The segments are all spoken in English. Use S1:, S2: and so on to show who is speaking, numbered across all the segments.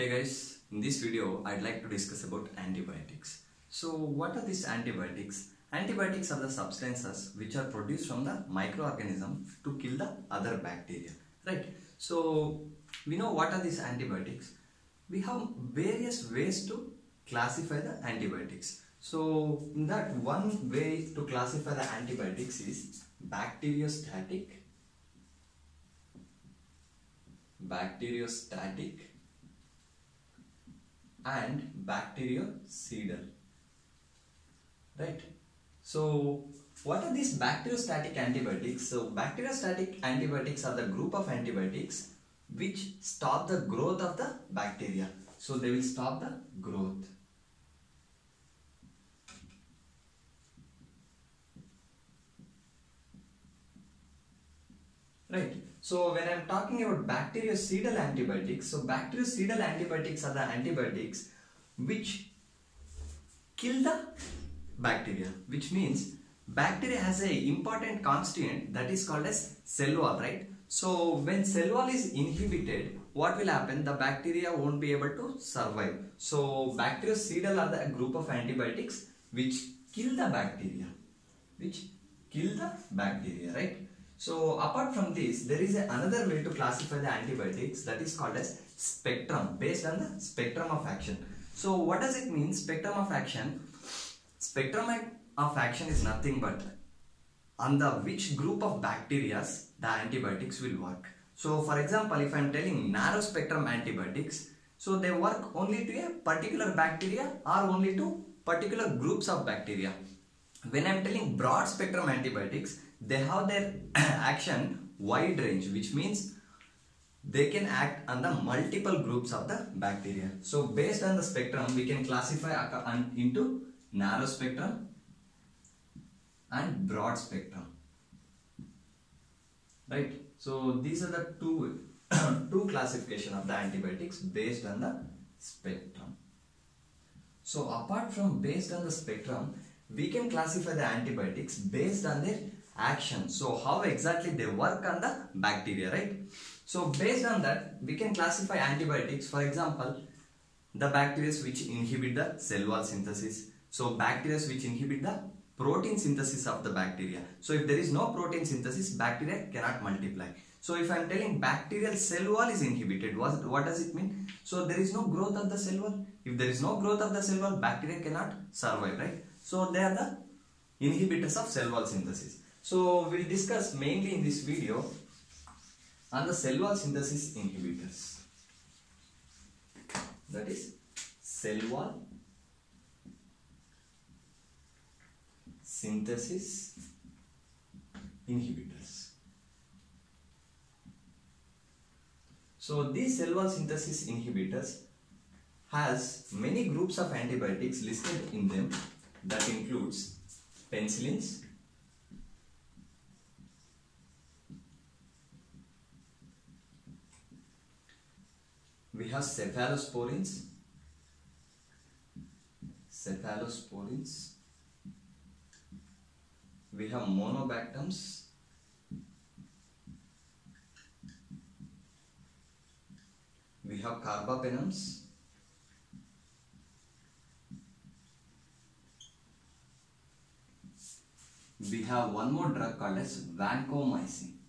S1: Hey guys, in this video I'd like to discuss about antibiotics. So what are these antibiotics? Antibiotics are the substances which are produced from the microorganism to kill the other bacteria. Right? So we know what are these antibiotics. We have various ways to classify the antibiotics. So that one way to classify the antibiotics is bacteriostatic, bacteriostatic and bactericidal right? So what are these bacteriostatic antibiotics? So bacteriostatic antibiotics are the group of antibiotics which stop the growth of the bacteria. So they will stop the growth. Right so when i'm talking about bactericidal antibiotics so bactericidal antibiotics are the antibiotics which kill the bacteria which means bacteria has a important constituent that is called as cell wall right? So when cell wall is inhibited what will happen? The bacteria won't be able to survive. So bactericidal are the group of antibiotics which kill the bacteria which kill the bacteria right so apart from this there is another way to classify the antibiotics that is called as spectrum based on the spectrum of action so what does it mean spectrum of action spectrum of action is nothing but on the which group of bacteria the antibiotics will work. So for example, if I am telling narrow spectrum antibiotics, so they work only to a particular bacteria or only to particular groups of bacteria. When I am telling broad spectrum antibiotics, they have their action wide range which means they can act on the multiple groups of the bacteria. So based on the spectrum, we can classify into narrow spectrum and broad spectrum. Right? So these are the two two classification of the antibiotics based on the spectrum. So apart from based on the spectrum we can classify the antibiotics based on their action so how exactly they work on the bacteria right so based on that we can classify antibiotics for example the bacteria which inhibit the cell wall synthesis so bacteria which inhibit the protein synthesis of the bacteria. So if there is no protein synthesis, bacteria cannot multiply. So if I am telling bacterial cell wall is inhibited, what, what does it mean? So there is no growth of the cell wall. If there is no growth of the cell wall, bacteria cannot survive, right? So they are the inhibitors of cell wall synthesis. So we'll discuss mainly in this video on the cell wall synthesis inhibitors. That is cell wall synthesis inhibitors. So these cell wall synthesis inhibitors has many groups of antibiotics listed in them that includes penicillins, we have cephalosporins, cephalosporins, we have monobactams. We have carbapenems. We have one more drug called as vancomycin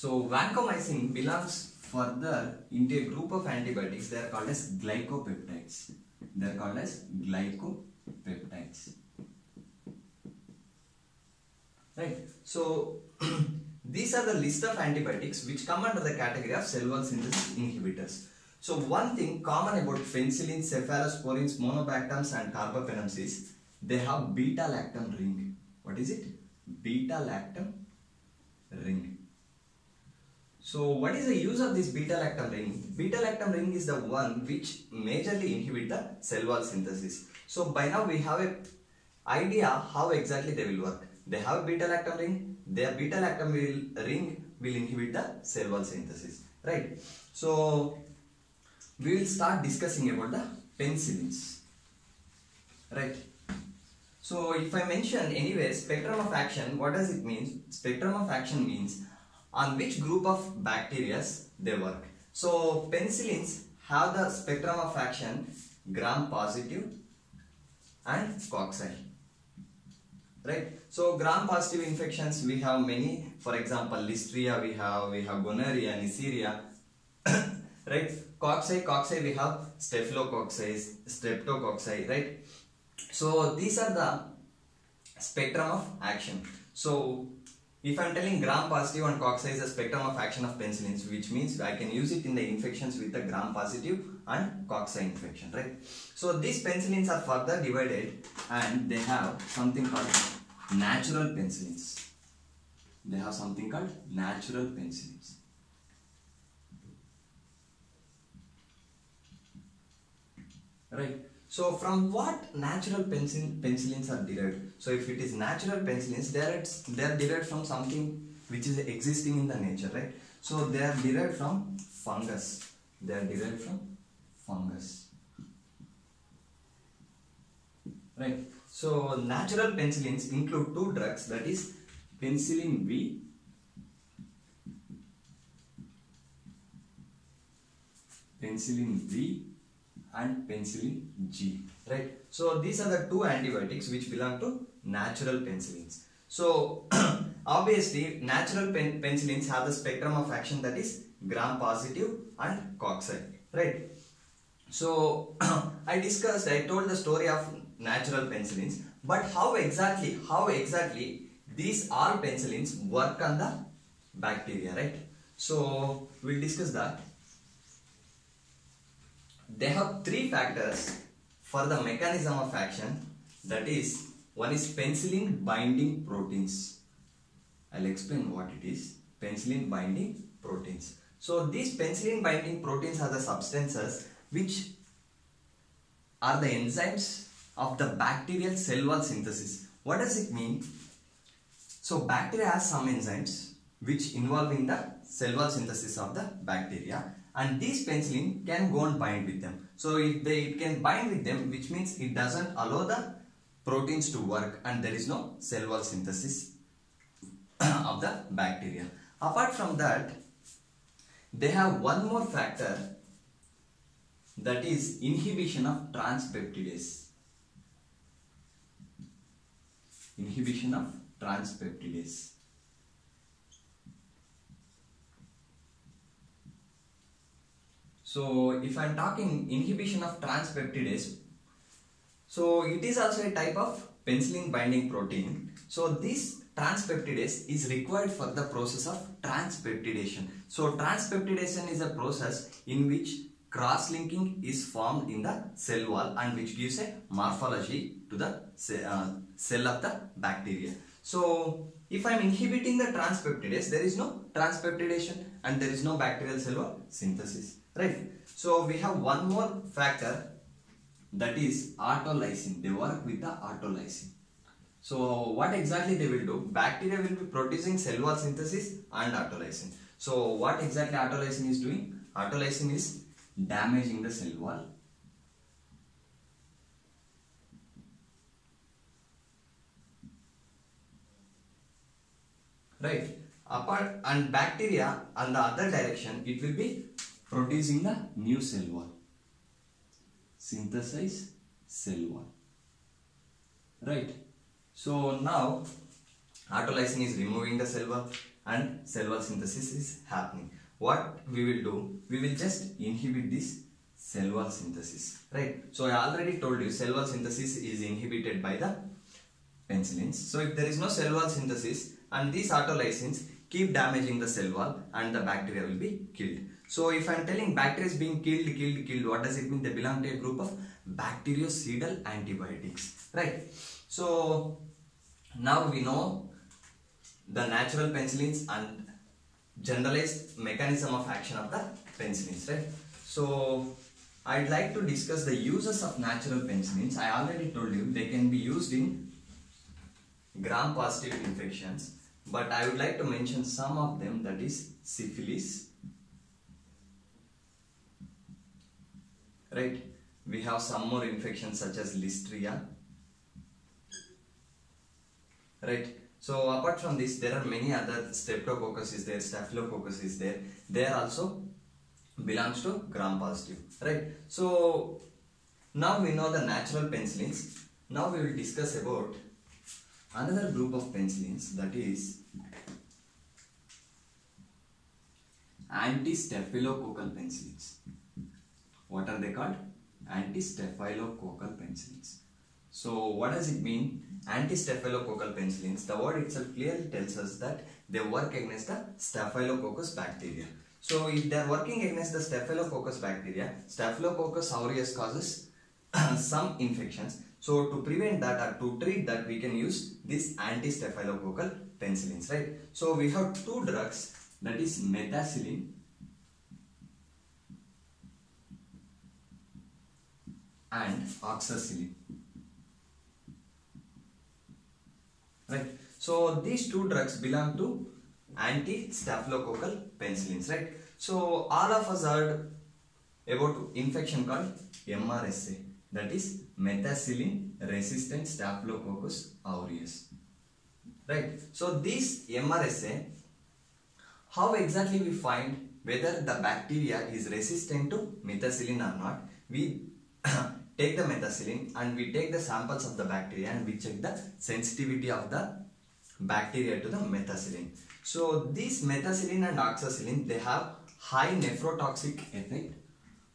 S1: so vancomycin belongs further into a group of antibiotics. They are called as glycopeptides. They are called as glycopeptides. Right? So these are the list of antibiotics which come under the category of cell wall synthesis inhibitors. So one thing common about penicillin cephalosporins monobactams and carbapenems is they have beta lactam ring. What is it? Beta lactam ring so what is the use of this beta lactam ring? Beta lactam ring is the one which majorly inhibit the cell wall synthesis. So by now we have a idea how exactly they will work. They have beta lactam ring. Their beta lactam ring will inhibit the cell wall synthesis. Right? So we will start discussing about the penicillins. Right? So if i mention anyway spectrum of action what does it mean? Spectrum of action means on which group of bacteria they work. So penicillins have the spectrum of action gram positive and cocci. Right. So gram positive infections we have many. For example, listeria we have, we have gonorrhea, neisseria. right. Cocci, cocci we have staphylococci, streptococci. Right. So these are the spectrum of action. So if I'm telling gram positive positive and cocci is the spectrum of action of penicillins, which means I can use it in the infections with the gram positive and cocci infection, right? So these penicillins are further divided and they have something called natural penicillins. They have something called natural penicillins. Right. So from what natural penicillin, penicillins are derived? So if it is natural penicillins, they are, they are derived from something which is existing in the nature, right? So they are derived from fungus. They are derived from fungus. Right. So natural penicillins include two drugs that is penicillin V penicillin V and penicillin G. Right. So these are the two antibiotics which belong to natural penicillins. So obviously natural pen penicillins have the spectrum of action that is gram positive and cocci. Right. So I discussed, I told the story of natural penicillins, but how exactly, how exactly these all penicillins work on the bacteria, right? So we'll discuss that they have three factors for the mechanism of action. That is one is penicillin binding proteins. I'll explain what it is. Penicillin binding proteins. So these penicillin binding proteins are the substances which are the enzymes of the bacterial cell wall synthesis. What does it mean? So bacteria has some enzymes which involve in the cell wall synthesis of the bacteria and these penicillin can go and bind with them. So if they it can bind with them which means it doesn't allow the proteins to work and there is no cell wall synthesis of the bacteria. Apart from that they have one more factor that is inhibition of transpeptidase. Inhibition of transpeptidase. So if I'm talking inhibition of transpeptidase, so it is also a type of penicillin binding protein. So this transpeptidase is required for the process of transpeptidation. So transpeptidation is a process in which cross-linking is formed in the cell wall and which gives a morphology to the uh, cell of the bacteria. So if I am inhibiting the transpeptidase, there is no transpeptidation and there is no bacterial cell wall synthesis right? So we have one more factor that is autolysin. They work with the autolysin. So what exactly they will do? Bacteria will be producing cell wall synthesis and autolysin. So what exactly autolysin is doing? Autolysin is damaging the cell wall. Right? Apart and bacteria on the other direction it will be producing the new cell wall. Synthesize cell wall. Right. So now autolysin is removing the cell wall and cell wall synthesis is happening. What we will do, we will just inhibit this cell wall synthesis. Right. So I already told you cell wall synthesis is inhibited by the penicillins. So if there is no cell wall synthesis and these autolysins keep damaging the cell wall and the bacteria will be killed. So if I am telling bacteria is being killed, killed, killed, what does it mean? They belong to a group of bactericidal antibiotics, right? So now we know the natural penicillins and generalized mechanism of action of the penicillins, right? So I'd like to discuss the uses of natural penicillins. I already told you they can be used in gram-positive infections, but I would like to mention some of them that is syphilis, right we have some more infections such as listeria right So apart from this, there are many other streptococcus is there, staphylococcus is there. They are also belongs to gram positive, right? So now we know the natural penicillins. Now we will discuss about another group of penicillins that is anti-staphylococcal penicillins. What are they called? Anti-staphylococcal penicillins. So what does it mean? Anti-staphylococcal penicillins. The word itself clearly tells us that they work against the staphylococcus bacteria. So if they are working against the staphylococcus bacteria, staphylococcus aureus causes some infections. So to prevent that or to treat that, we can use this anti-staphylococcal penicillins, right? So we have two drugs that is methicillin and oxacillin. Right. So these two drugs belong to anti-staphylococcal penicillins, right? So all of us heard about infection called MRSA, that is methicillin resistant staphylococcus aureus. Right. So this MRSA, how exactly we find whether the bacteria is resistant to methicillin or not? We uh, take the methicillin and we take the samples of the bacteria and we check the sensitivity of the bacteria to the methicillin. So these methicillin and oxacillin they have high nephrotoxic effect,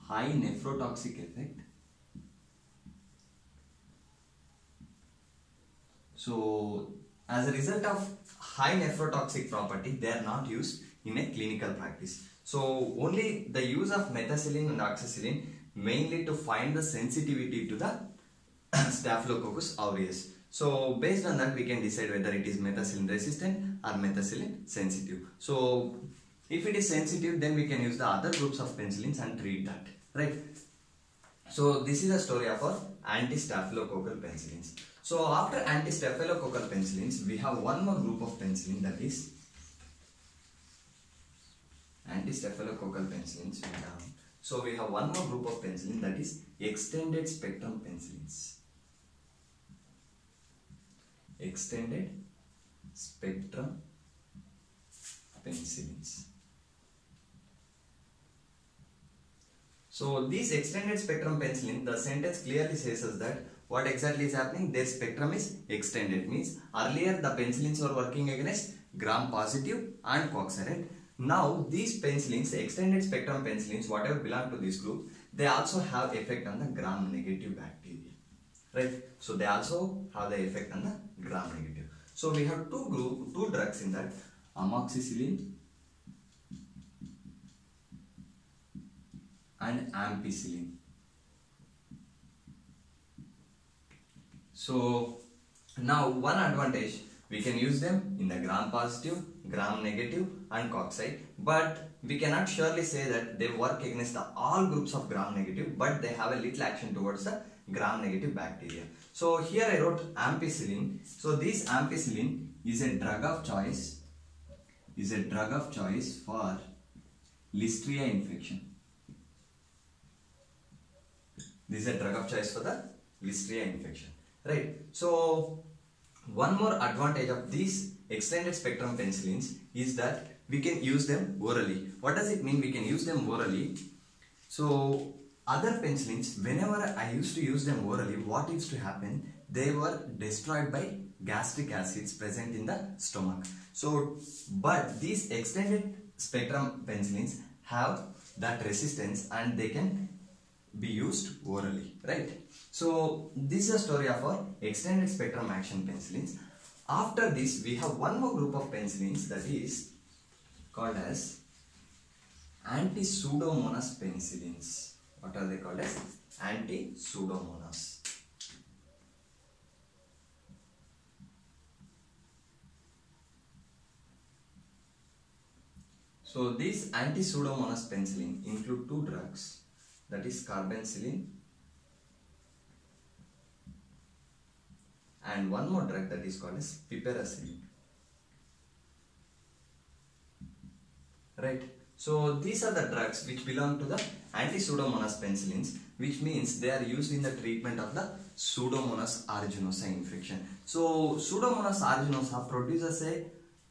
S1: high nephrotoxic effect. So as a result of high nephrotoxic property they are not used in a clinical practice. So only the use of methicillin and oxacillin mainly to find the sensitivity to the Staphylococcus aureus. So based on that we can decide whether it is methicillin resistant or methicillin sensitive. So if it is sensitive then we can use the other groups of penicillins and treat that. Right. So this is the story of our anti-staphylococcal penicillins. So after anti-staphylococcal penicillins we have one more group of penicillin that is anti-staphylococcal penicillins we have. So we have one more group of penicillin that is extended spectrum penicillins. Extended spectrum penicillins. So these extended spectrum penicillin, the sentence clearly says us that what exactly is happening? Their spectrum is extended. Means earlier the penicillins were working against gram positive and right? Now these penicillins, extended spectrum penicillins, whatever belong to this group, they also have effect on the gram negative bacteria, right? So they also have the effect on the gram negative. So we have two group, two drugs in that, amoxicillin and ampicillin. So now one advantage we can use them in the gram positive, gram negative and cocci but we cannot surely say that they work against the all groups of gram negative but they have a little action towards the gram negative bacteria. So here I wrote ampicillin. So this ampicillin is a drug of choice is a drug of choice for Listeria infection. This is a drug of choice for the Listeria infection. Right. So one more advantage of these extended spectrum penicillins is that we can use them orally. What does it mean we can use them orally? So other penicillins, whenever I used to use them orally, what used to happen? They were destroyed by gastric acids present in the stomach. So, but these extended spectrum penicillins have that resistance and they can be used orally, right? So, this is a story of our extended spectrum action penicillins. After this, we have one more group of penicillins that is called as anti-pseudomonas penicillins. What are they called as? Anti-pseudomonas. So these anti-pseudomonas penicillin include two drugs that is carbenicillin and one more drug that is called as piperacillin. Right. So these are the drugs which belong to the anti-pseudomonas penicillins, which means they are used in the treatment of the pseudomonas aeruginosa infection. So pseudomonas aeruginosa produces a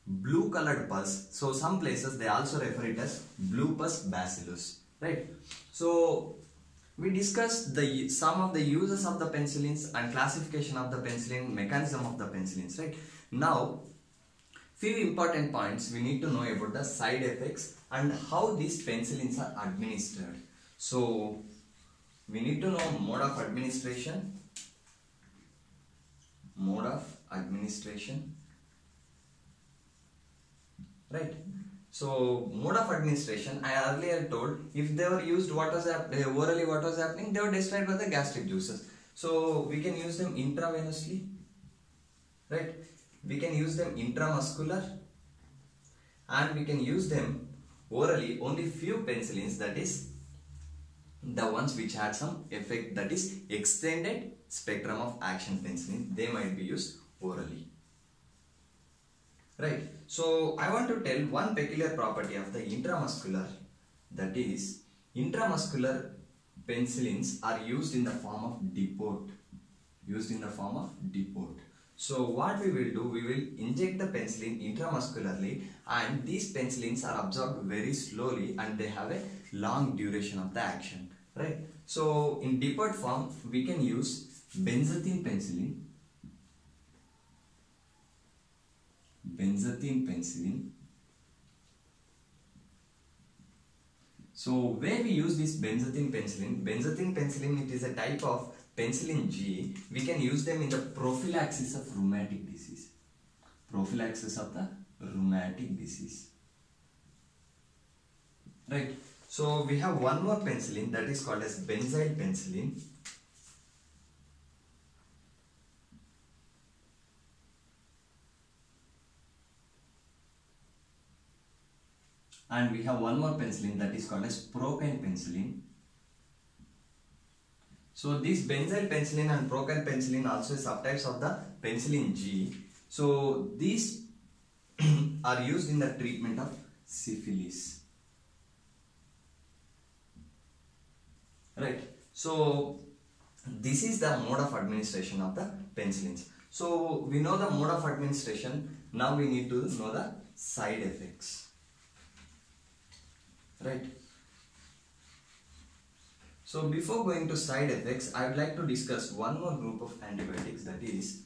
S1: blue colored pus. So some places they also refer it as blue pus bacillus, right? So we discussed the some of the uses of the penicillins and classification of the penicillin, mechanism of the penicillins, right? Now, few important points we need to know about the side effects and how these penicillins are administered. So, we need to know mode of administration, mode of administration, right? So mode of administration, I earlier told if they were used what was orally what was happening, they were destroyed by the gastric juices. So we can use them intravenously, right? We can use them intramuscular and we can use them orally only few penicillins that is the ones which had some effect that is extended spectrum of action penicillin they might be used orally right. So i want to tell one peculiar property of the intramuscular that is intramuscular penicillins are used in the form of depot used in the form of depot. So what we will do we will inject the penicillin intramuscularly and these penicillins are absorbed very slowly and they have a long duration of the action. Right. So in depot form we can use benzathine penicillin benzathine penicillin. So where we use this benzathine penicillin, benzathine penicillin it is a type of penicillin G. We can use them in the prophylaxis of rheumatic disease. Prophylaxis of the rheumatic disease. Right. So we have one more penicillin that is called as benzyl penicillin. And we have one more penicillin that is called as procaine penicillin. So these benzyl penicillin and procaine penicillin also subtypes of the penicillin G. So these are used in the treatment of syphilis. Right. So this is the mode of administration of the penicillins. So we know the mode of administration. Now we need to know the side effects right. So before going to side effects i would like to discuss one more group of antibiotics that is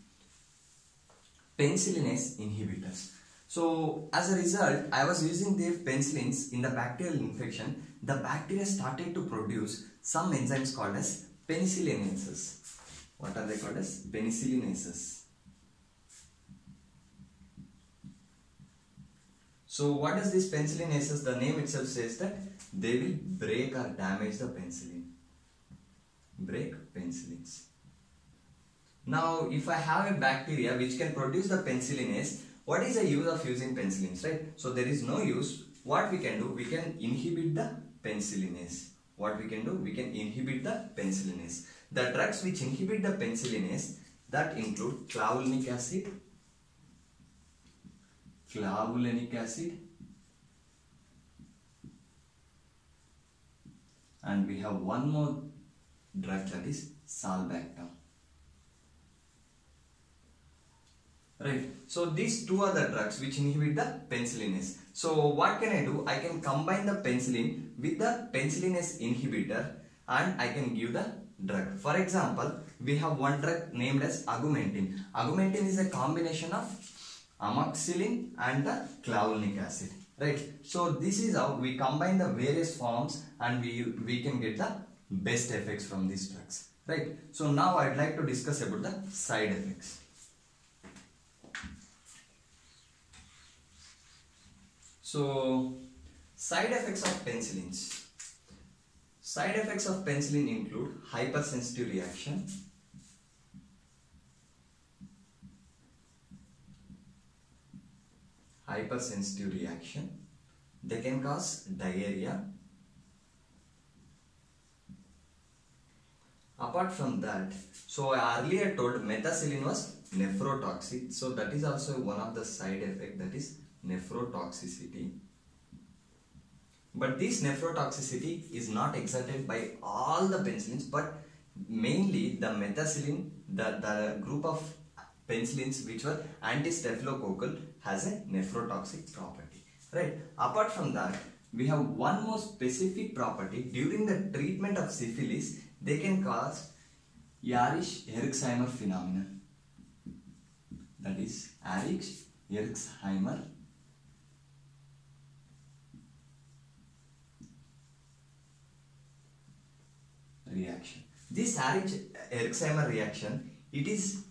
S1: penicillinase inhibitors. So as a result i was using the penicillins in the bacterial infection. The bacteria started to produce some enzymes called as penicillinases what are they called as? Penicillinases So what is this penicillinases? The name itself says that they will break or damage the penicillin. Break penicillins. Now if I have a bacteria which can produce the penicillinase, what is the use of using penicillins, right? So there is no use. What we can do, we can inhibit the penicillinase. What we can do, we can inhibit the penicillinase. The drugs which inhibit the penicillinase that include clavulanic acid, clavulanic acid. And we have one more drug that is sulbactam right. So these two are the drugs which inhibit the penicillinase. So what can i do? I can combine the penicillin with the penicillinase inhibitor and i can give the drug. For example we have one drug named as augmentin augmentin is a combination of amoxicillin and the clavulanic acid right? So this is how we combine the various forms and we we can get the best effects from these drugs right? So now i'd like to discuss about the side effects. So side effects of penicillins. Side effects of penicillin include hypersensitive reaction hypersensitive reaction. They can cause diarrhea. Apart from that, so I earlier told methicillin was nephrotoxic. So that is also one of the side effect that is nephrotoxicity. But this nephrotoxicity is not exerted by all the penicillins, but mainly the methicillin, the, the group of penicillins which were anti-staphylococcal has a nephrotoxic property. Right. Apart from that, we have one more specific property during the treatment of syphilis, they can cause Jarisch-Herxheimer phenomenon. That is Jarisch-Herxheimer reaction. This Herxheimer reaction, it is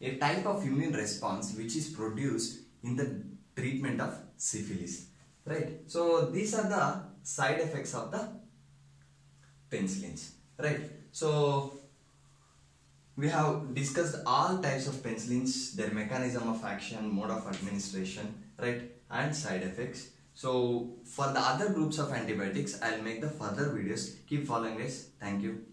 S1: a type of immune response which is produced in the treatment of syphilis. Right. So these are the side effects of the penicillins. Right. So we have discussed all types of penicillins, their mechanism of action, mode of administration, right, and side effects. So for the other groups of antibiotics, I'll make the further videos. Keep following guys. Thank you.